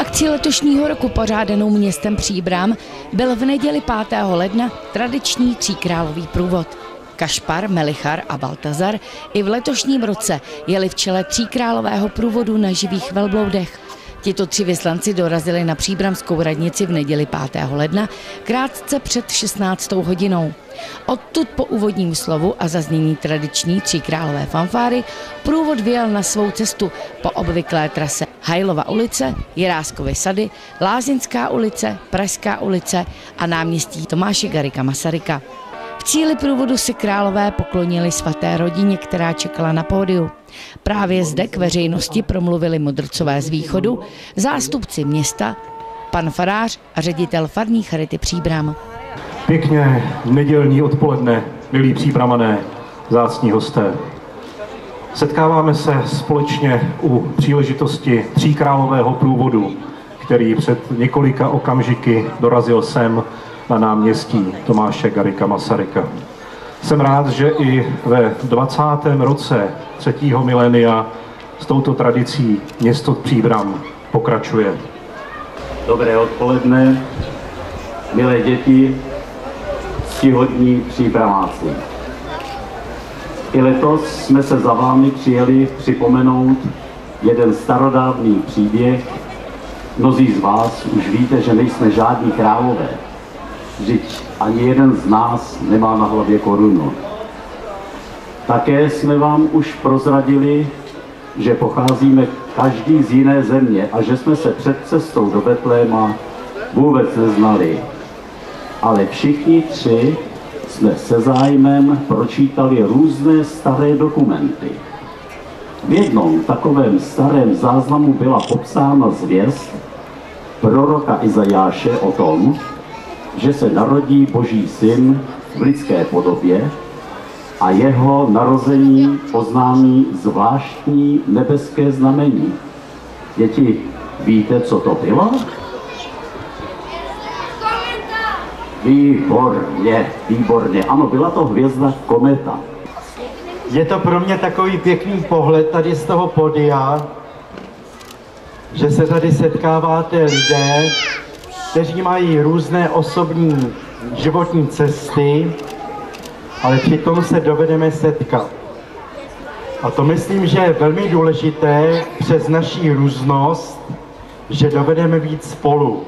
akcí letošního roku pořádanou městem Příbram byl v neděli 5. ledna tradiční tříkrálový průvod. Kašpar, Melichar a Baltazar i v letošním roce jeli v čele tříkrálového průvodu na živých velbloudech. Tito tři vyslanci dorazili na příbramskou radnici v neděli 5. ledna krátce před 16. hodinou. Odtud po úvodním slovu a zaznění tradiční tříkrálové fanfáry průvod vyjel na svou cestu po obvyklé trase Hajlova ulice, Jiráskovy sady, Lázinská ulice, Pražská ulice a náměstí Tomáše Garika Masaryka. V cíli průvodu si králové poklonili svaté rodině, která čekala na pódiu. Právě zde k veřejnosti promluvili mudrcové z východu, zástupci města, pan farář a ředitel farní charity Příbram. Pěkně nedělní odpoledne, milí příbramané, zácní hosté. Setkáváme se společně u příležitosti tříkrálového průvodu, který před několika okamžiky dorazil sem na náměstí Tomáše Garika Masaryka. Jsem rád, že i ve 20. roce třetího milénia s touto tradicí město Příbram pokračuje. Dobré odpoledne, milé děti, ctihodní příbramáci. I letos jsme se za vámi přijeli připomenout jeden starodávný příběh. Mnozí z vás už víte, že nejsme žádní králové. Vždyť ani jeden z nás nemá na hlavě korunu. Také jsme vám už prozradili, že pocházíme každý z jiné země a že jsme se před cestou do Betléma vůbec neznali. Ale všichni tři jsme se zájmem pročítali různé staré dokumenty. V jednom takovém starém záznamu byla popsána zvěst proroka Izajáše o tom, že se narodí Boží syn v lidské podobě a jeho narození oznámí zvláštní nebeské znamení. Děti, víte, co to bylo? Výborně, výborně. Ano, byla to hvězda kometa. Je to pro mě takový pěkný pohled tady z toho podia, že se tady setkáváte lidé, kteří mají různé osobní životní cesty, ale přitom se dovedeme setkat. A to myslím, že je velmi důležité přes naší různost, že dovedeme být spolu.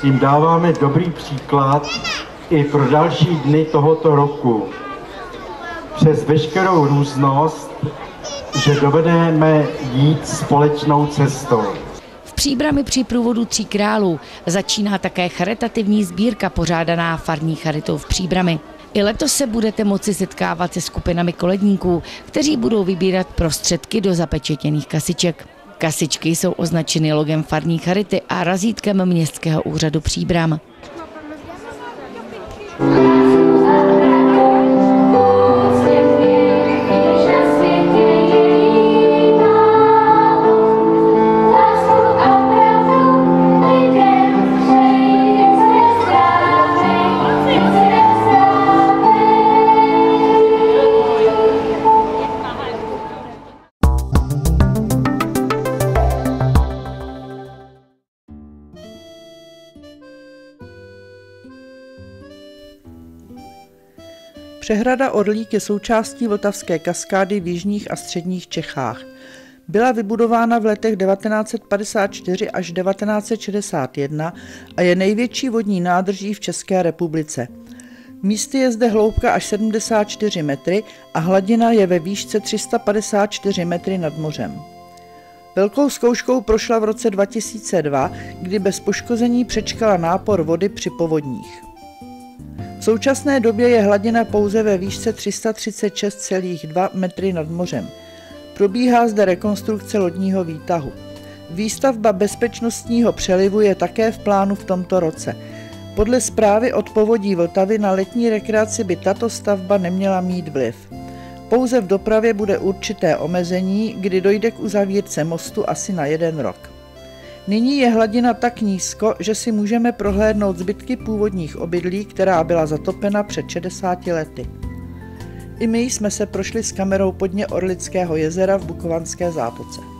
Tím dáváme dobrý příklad i pro další dny tohoto roku. Přes veškerou různost, že dovedeme jít společnou cestou. Příbrami při průvodu tří králů začíná také charitativní sbírka pořádaná farní charitou v příbrami. I letos se budete moci setkávat se skupinami koledníků, kteří budou vybírat prostředky do zapečetěných kasiček. Kasičky jsou označeny logem farní charity a razítkem městského úřadu Příbram. Přehrada Orlík je součástí Vltavské kaskády v jižních a středních Čechách. Byla vybudována v letech 1954 až 1961 a je největší vodní nádrží v České republice. Místy je zde hloubka až 74 metry a hladina je ve výšce 354 metry nad mořem. Velkou zkouškou prošla v roce 2002, kdy bez poškození přečkala nápor vody při povodních. V současné době je hladina pouze ve výšce 336,2 metry nad mořem. Probíhá zde rekonstrukce lodního výtahu. Výstavba bezpečnostního přelivu je také v plánu v tomto roce. Podle zprávy od povodí Vltavy na letní rekreaci by tato stavba neměla mít vliv. Pouze v dopravě bude určité omezení, kdy dojde k uzavírce mostu asi na jeden rok. Nyní je hladina tak nízko, že si můžeme prohlédnout zbytky původních obydlí, která byla zatopena před 60 lety. I my jsme se prošli s kamerou podně Orlického jezera v Bukovanské zátoce.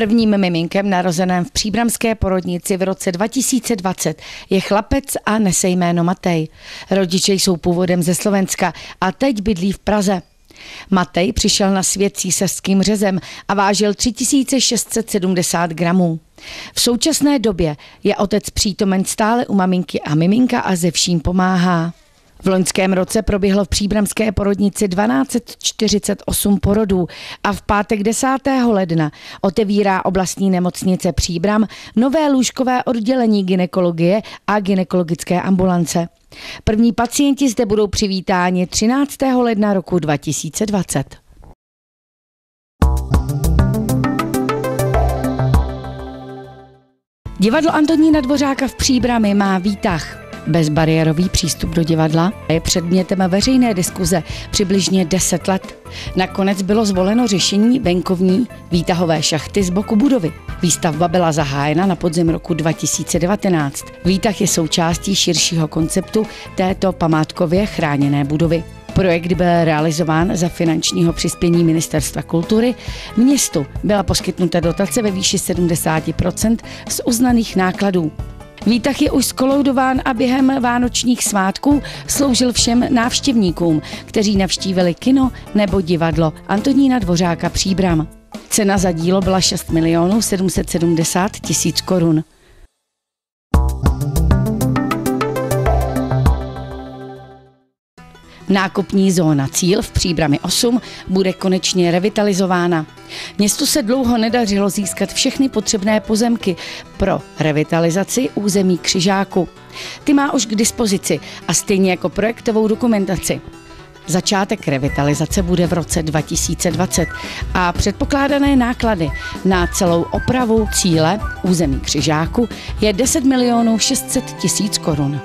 Prvním miminkem narozeném v příbramské porodnici v roce 2020 je chlapec a nese jméno Matej. Rodiče jsou původem ze Slovenska a teď bydlí v Praze. Matej přišel na svět císařským řezem a vážil 3670 gramů. V současné době je otec přítomen stále u maminky a miminka a ze vším pomáhá. V loňském roce proběhlo v příbramské porodnici 1248 porodů a v pátek 10. ledna otevírá oblastní nemocnice Příbram nové lůžkové oddělení ginekologie a ginekologické ambulance. První pacienti zde budou přivítáni 13. ledna roku 2020. Divadlo Antonína Dvořáka v Příbrami má výtah. Bezbariérový přístup do divadla je předmětem veřejné diskuze přibližně 10 let. Nakonec bylo zvoleno řešení venkovní výtahové šachty z boku budovy. Výstavba byla zahájena na podzim roku 2019. Výtah je součástí širšího konceptu této památkově chráněné budovy. Projekt byl realizován za finančního přispění Ministerstva kultury. Městu byla poskytnuta dotace ve výši 70% z uznaných nákladů. Výtah je už skoloudován a během vánočních svátků sloužil všem návštěvníkům, kteří navštívili kino nebo divadlo Antonína Dvořáka Příbram. Cena za dílo byla 6 milionů 770 tisíc korun. Nákupní zóna Cíl v Příbrami 8 bude konečně revitalizována. Městu se dlouho nedařilo získat všechny potřebné pozemky pro revitalizaci území Křižáku. Ty má už k dispozici a stejně jako projektovou dokumentaci. Začátek revitalizace bude v roce 2020 a předpokládané náklady na celou opravu cíle území křižáku je 10 milionů 600 tisíc korun.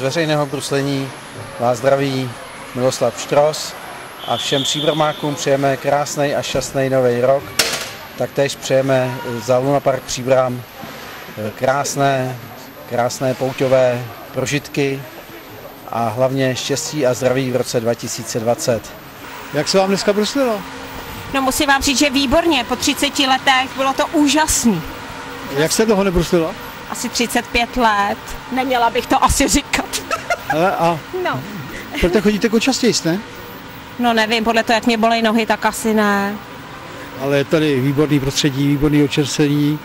Veřejného bruslení vás zdraví Miloslav Štros a všem příbramákům přejeme krásný a šťastný nový rok. Taktéž přejeme za Luna Park Příbram eh, krásné, krásné pouťové prožitky a hlavně štěstí a zdraví v roce 2020. Jak se vám dneska bruslilo? No musím vám říct, že výborně, po 30 letech bylo to úžasný. Jak se dlouho nebruslilo? Asi 35 let, neměla bych to asi říkat. Ale a No, proto chodíte jako častěji, ne? no nevím, podle toho, jak mě bolej nohy, tak asi ne. Ale je tady výborný prostředí, výborný očerstvení.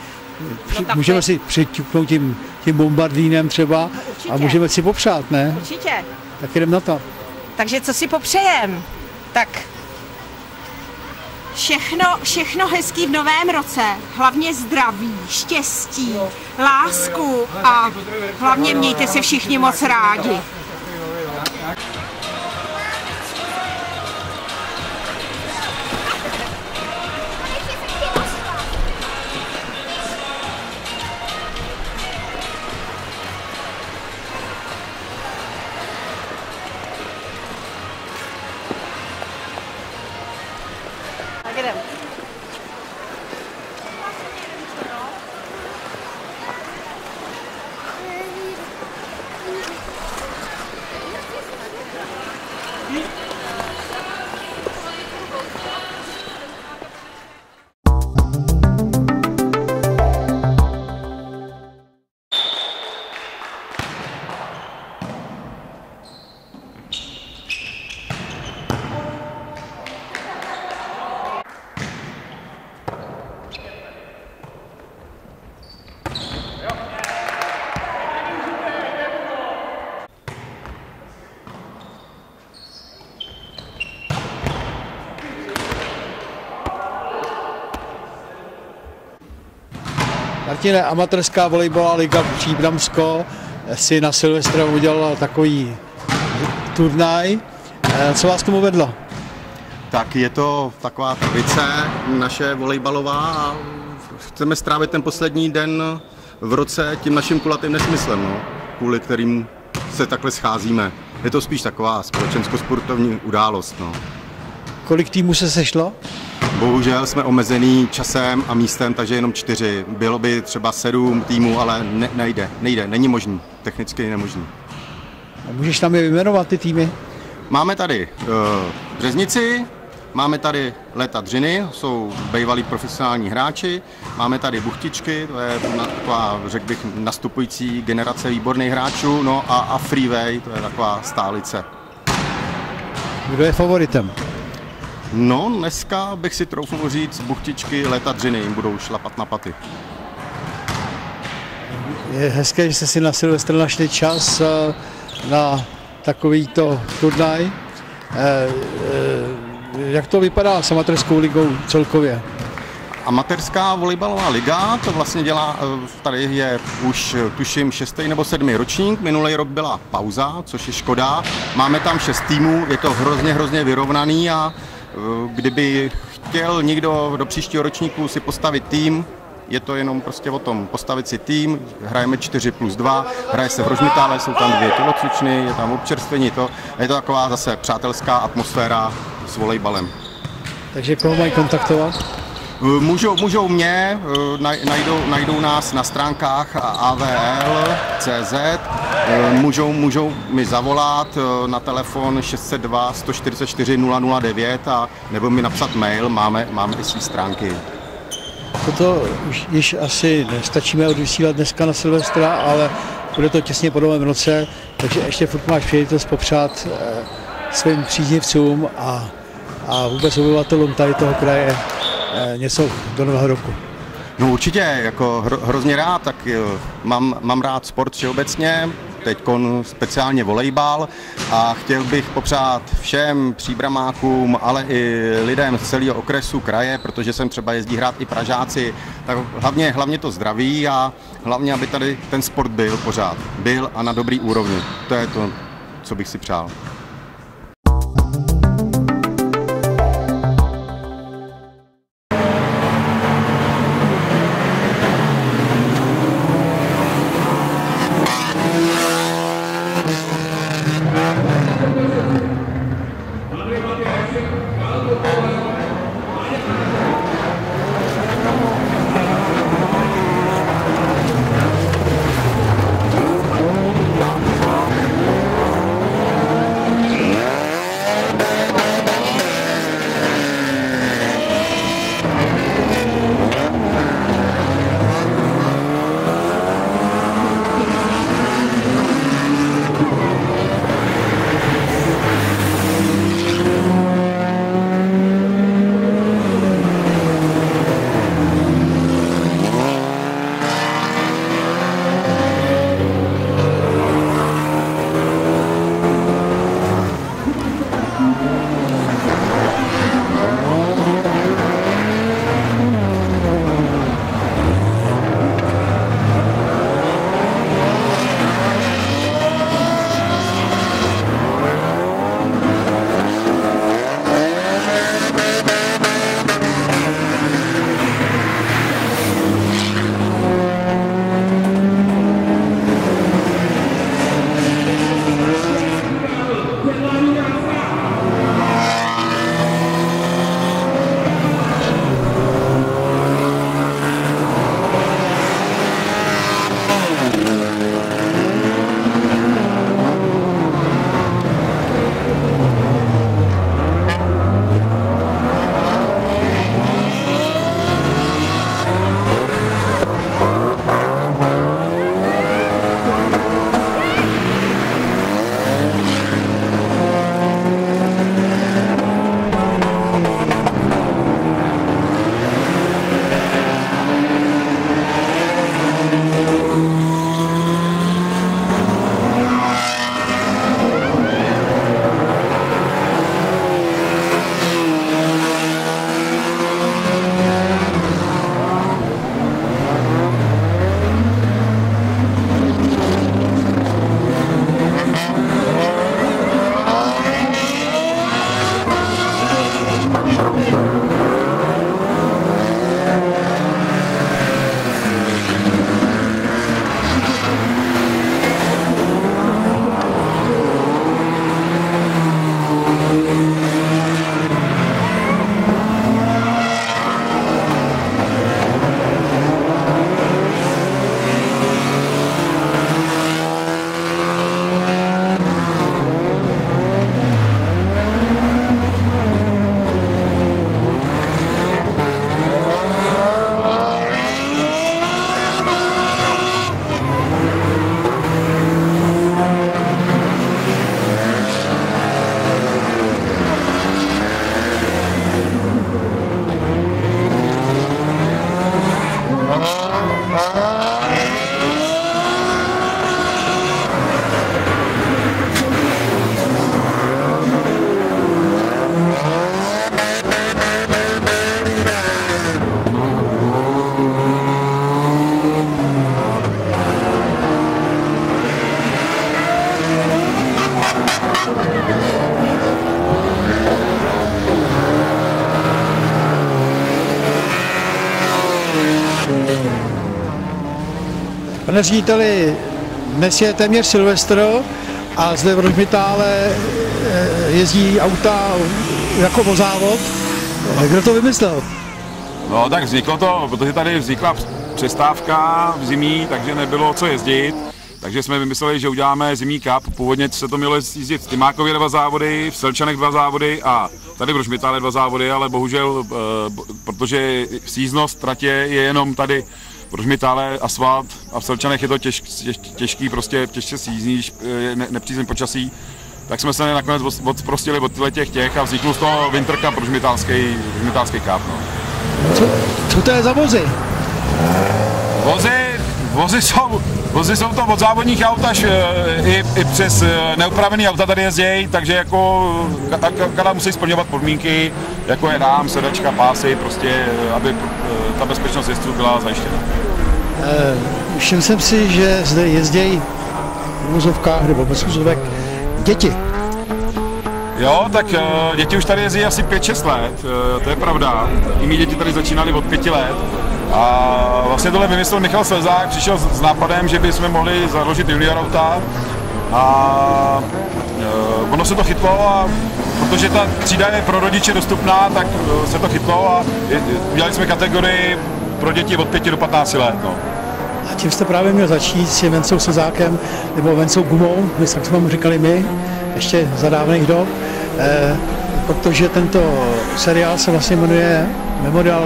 Při- tak můžeme si přiťuknout tím, tím bombardínem třeba určitě. a můžeme si popřát, ne? Určitě. Tak jdem na to. Takže co si popřejem? Tak všechno, všechno hezký v novém roce. Hlavně zdraví, štěstí, lásku a hlavně mějte se všichni moc rádi. Martine, amatérská volejbalová liga Příbramsko si na Silvestra udělala takový turnaj. Eh, Co vás k tomu vedlo? Tak je to taková tradice naše volejbalová a chceme strávit ten poslední den v roce tím naším kulatým nesmyslem, no, kvůli kterým se takhle scházíme. Je to spíš taková společensko-sportovní událost. No. Kolik týmů se sešlo? Bohužel jsme omezený časem a místem, takže jenom čtyři. Bylo by třeba sedm týmů, ale ne, nejde, nejde, není možný, technicky nemožný. Můžeš nám je vyjmenovat, ty týmy? Máme tady uh, Březnici, máme tady Leta Dřiny, jsou bývalí profesionální hráči, máme tady Buchtičky, to je taková, řekl bych, nastupující generace výborných hráčů, no a, a Freeway, to je taková stálice. Kdo je favoritem? No, dneska bych si troufnul říct, Buchtičky, Leta Dřiny jim budou šlapat na paty. Je hezké, že jste si na Silvestr našli čas eh, na takovýto turnaj. Eh, eh, Jak to vypadá s amatérskou ligou celkově? Amatérská volejbalová liga to vlastně dělá, tady je už tuším šestý nebo sedmý ročník, minulý rok byla pauza, což je škoda. Máme tam šest týmů, je to hrozně, hrozně vyrovnaný a kdyby chtěl někdo do příštího ročníku si postavit tým, je to jenom prostě o tom postavit si tým, hrajeme 4 plus 2, hraje se v Rožmitále, jsou tam dvě tělocvičny, je tam občerstvení, to, je to taková zase přátelská atmosféra s volejbalem. Takže koho mají kontaktovat? Můžou, můžou mě, eh, naj- najdou, najdou nás na stránkách avl.cz eh, můžou, můžou mi zavolat eh, na telefon 602 144 009 a nebo mi napsat mail, máme, máme i své stránky. Toto už již asi nestačíme odvysílat dneska na Silvestra, ale bude to těsně po novém roce, takže ještě furt máš příležitost popřát eh, svým příznivcům a, a vůbec obyvatelům tady toho kraje. eh, něco do nového roku. No určitě, jako hro, hrozně rád, tak jo, mám, mám rád sport všeobecně, teď speciálně volejbal a chtěl bych popřát všem příbramákům, ale i lidem z celého okresu kraje, protože sem třeba jezdí hrát i Pražáci, tak hlavně, hlavně to zdraví a hlavně, aby tady ten sport byl pořád. Byl a na dobrý úrovni. To je to, co bych si přál. Pane řediteli, dnes je téměř Silvestr a zde v Rožmitále eh, jezdí auta jako o závod. Kdo to vymyslel? No tak vzniklo to, protože tady vznikla přestávka v zimí, takže nebylo co jezdit takže jsme vymysleli, že uděláme zimní kap. Původně se to mělo jezdit v Tymákově dva závody, v Selčanech dva závody a tady v Rožmitále dva závody, ale bohužel, eh, protože síznost tratě je jenom tady v Rožmitále asfalt a v Selčanech je to těž, těž, těžký, prostě těžce sízníš, je ne, nepřízeň počasí, tak jsme se nakonec odprostili od těch těch a vzniknul z toho Winter Cup Rožmitálský, Rožmitálský cup. No. Co, co to je za vozy? Vozy, vozy jsou, vozy jsou to od závodních aut až e, i, i přes e, neupravený auta tady jezdí, takže jako kada musí splňovat podmínky, jako je rám, sedačka, pásy, prostě, e, aby ta bezpečnost jezdců byla zajištěna. Všiml jsem si, že zde jezdí v vozovkách nebo bez vozovek děti. Jo, tak děti už tady jezdí asi 5-6 let, to je pravda. I mý děti tady začínali od 5 let. A vlastně tohle vymyslel Michal Slezák, přišel s, nápadem, že bychom mohli založit junior auta. A uh, ono se to chytlo a protože ta třída je pro rodiče dostupná, tak uh, se to chytlo a je, udělali jsme kategorii pro děti od 5 do 15 let. No. A tím jste právě měl začít s Vencou Slzákem nebo Vencou Gumou, my jsme mu říkali my, ještě za dávných dob, eh, protože tento seriál se vlastně jmenuje Memorial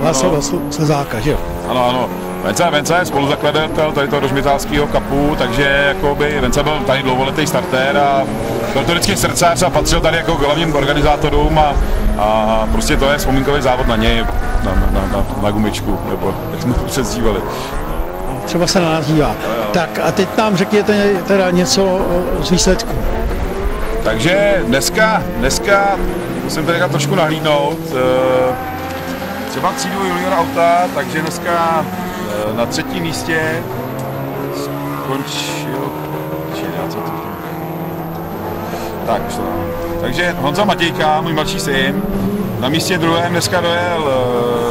Václava. Slzáka, že jo? Ano, ano. Vence, Vence je spoluzakladatel tady toho dožmitálského kapu, takže jakoby Vence byl tady dlouholetý startér a byl to vždycky srdcař a patřil tady jako hlavním organizátorům a, a prostě to je vzpomínkový závod na něj, na, na, na, na gumičku, nebo jak jsme to přezdívali třeba se na nás dívá. Tak a teď nám řekněte teda něco z výsledku. Takže dneska, dneska musím tady trošku nahlídnout. Eh, třeba třídu junior auta, takže dneska eh, na třetím místě skončil... Co to tak, už to Takže Honza Matějka, můj mladší syn, na místě druhém dneska dojel eh,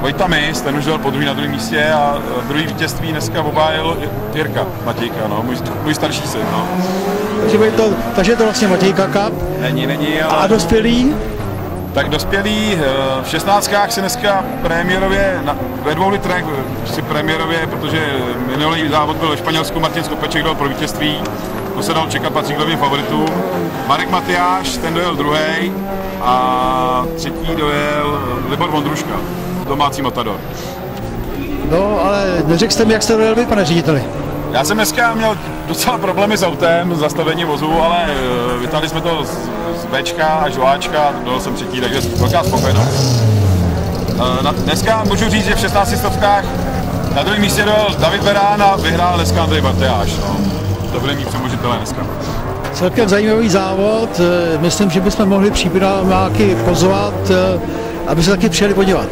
Vojta Mis, ten už byl po druhý na druhém místě a druhý vítězství dneska obájel Jirka Matějka, no, můj, můj starší syn. No. Takže, to, takže je to vlastně Matějka Cup? Není, není. Ale... A dospělý? Tak dospělý eh, v 16 se dneska premiérově, na, ve dvou litrech si premiérově, protože minulý závod byl ve Španělsku, Martin Skopeček dal pro vítězství, to se dal čekat, patří k favoritům. Marek Matyáš, ten dojel druhý a třetí dojel Libor Vondruška domácí Matador. No, ale neřekl jste mi, jak jste dojel vy, pane řediteli. Já jsem dneska měl docela problémy s autem, zastavení vozu, ale uh, vytáhli jsme to z, z Bčka a žováčka, dojel jsem třetí, takže velká spokojenost. Na, dneska můžu říct, že v 16 stovkách na druhém místě dojel David Berán a vyhrál dneska Andrej Barteáš. No. To bude mít přemožitelé dneska. Celkem zajímavý závod. Eh, myslím, že bychom mohli příbramáky pozvat, aby se taky přijeli podívat.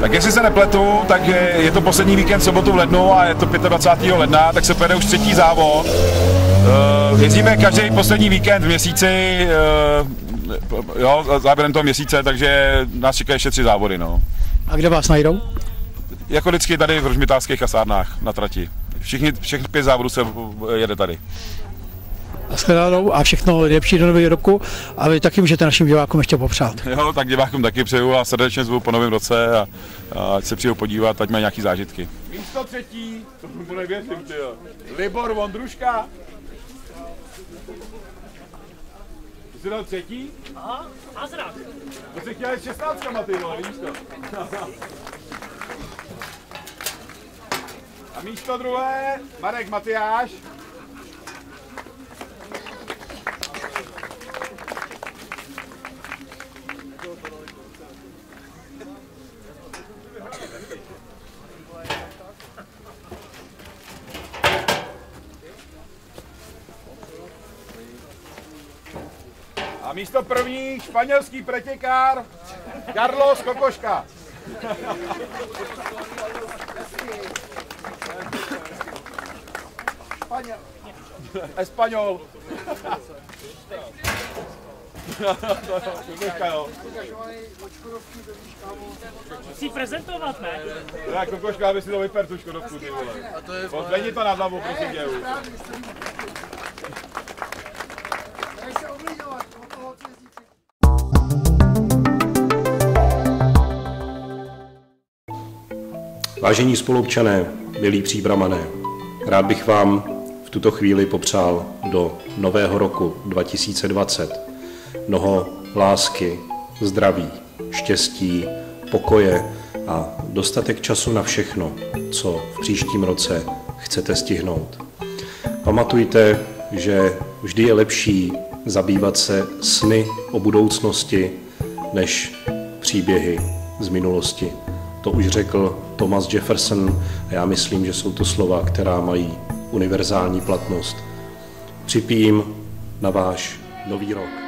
Tak jestli se nepletu, tak je, je to poslední víkend sobotu v lednu a je to 25. ledna, tak se pojede už třetí závod. Uh, jezdíme každý poslední víkend v měsíci, uh, jo, záběrem toho měsíce, takže nás čekají ještě tři závody. No. A kde vás najdou? Jako vždycky tady v rožmitářských kasárnách na trati. Všichni, všechny pět závodů se jede tady shledanou a všechno lepší do nového roku a vy taky můžete našim divákům ještě popřát. Jo, tak divákům taky přeju a srdečně zvu po novém roce a, a ať se přijdou podívat, ať mají nějaký zážitky. Místo třetí, to mu nevěřím, ty jo. Libor Vondruška. Ty jsi dal třetí? Aha, zázrak. To jsi chtěl 16 ty vole, víš to. A místo druhé, Marek Matyáš. A místo první španělský pretěkár Carlos Kokoška. Španěl. Espanol. Jo. Musí prezentovat, ne? Já Kokoška, aby si to vyper tu Škodovku, ty vole. Zvedni to na hlavu, prosím tě. Vážení spolupčané, milí příbramané, Rád bych vám v tuto chvíli popřál do nového roku 2020 mnoho lásky, zdraví, štěstí, pokoje a dostatek času na všechno, co v příštím roce chcete stihnout. Pamatujte, že vždy je lepší zabývat se sny o budoucnosti než příběhy z minulosti. To už řekl Thomas Jefferson a já myslím, že jsou to slova, která mají univerzální platnost. Připijím na váš nový rok.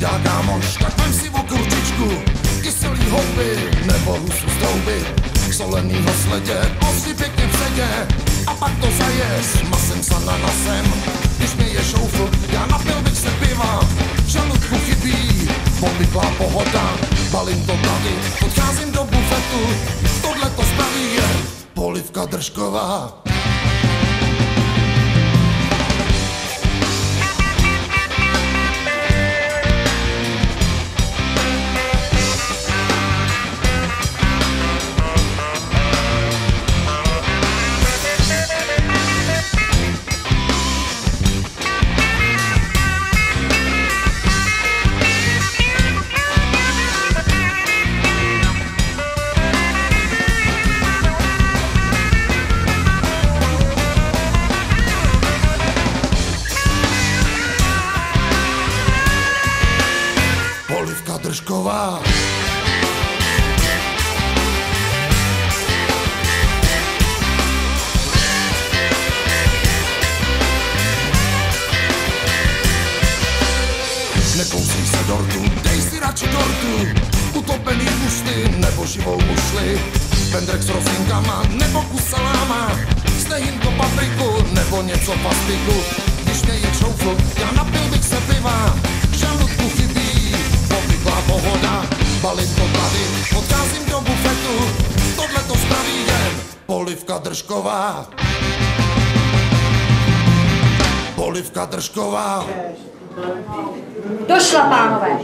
dá kámoš, tak. Vem si o kurčičku, kyselý hopy, nebo husu z trouby, solenýho sledě, ovsi pěkně v sedě, a pak to zaješ. Masem s ananasem, když mi je šoufl, já napil bych se piva, žaludku chybí, Obyklá pohoda, balím to tady, odcházím do bufetu, tohle to spraví je polivka držková. Došla, pánové.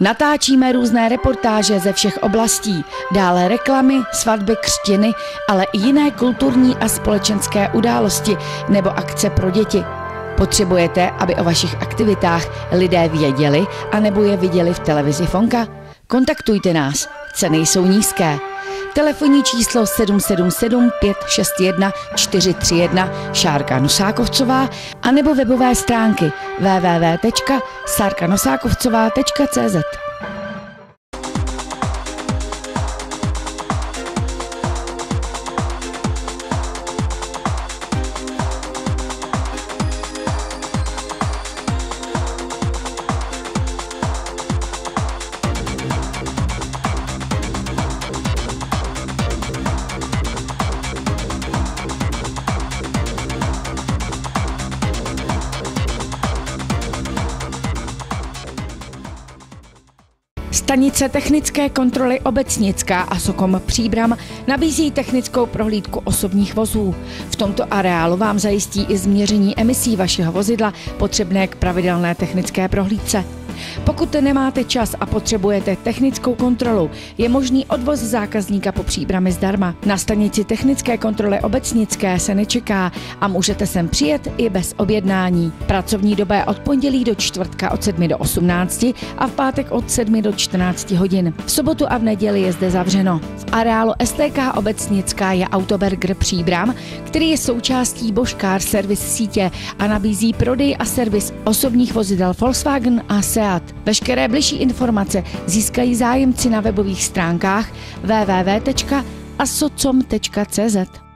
Natáčíme různé reportáže ze všech oblastí, dále reklamy, svatby, křtiny, ale i jiné kulturní a společenské události nebo akce pro děti. Potřebujete, aby o vašich aktivitách lidé věděli a nebo je viděli v televizi Fonka? Kontaktujte nás, ceny jsou nízké. Telefonní číslo 777 561 431 Šárka Nosákovcová a nebo webové stránky www.sarkanosákovcová.cz Stanice technické kontroly Obecnická a Sokom Příbram nabízí technickou prohlídku osobních vozů. V tomto areálu vám zajistí i změření emisí vašeho vozidla potřebné k pravidelné technické prohlídce. Pokud nemáte čas a potřebujete technickou kontrolu, je možný odvoz zákazníka po příbrami zdarma. Na stanici technické kontroly Obecnické se nečeká a můžete sem přijet i bez objednání. Pracovní doba je od pondělí do čtvrtka od 7 do 18 a v pátek od 7 do 14 hodin. V sobotu a v neděli je zde zavřeno. V areálu STK Obecnická je Autoberger Příbram, který je součástí Bosch Car Service sítě a nabízí prodej a servis osobních vozidel Volkswagen a Seat. Veškeré bližší informace získají zájemci na webových stránkách www.asocom.cz.